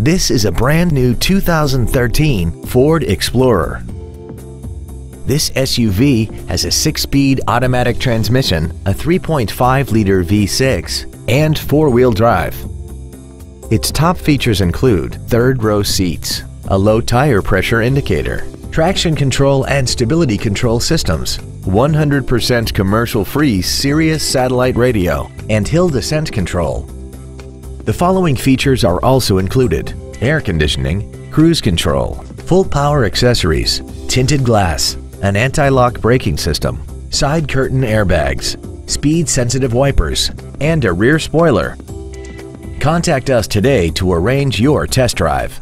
This is a brand new 2013 Ford Explorer. This SUV has a six-speed automatic transmission, a 3.5-liter V6, and four-wheel drive. Its top features include third-row seats, a low tire pressure indicator, traction control and stability control systems, 100% commercial-free Sirius satellite radio, and hill descent control. The following features are also included air conditioning, cruise control, full power accessories, tinted glass, an anti-lock braking system, side curtain airbags, speed sensitive wipers, and a rear spoiler. Contact us today to arrange your test drive.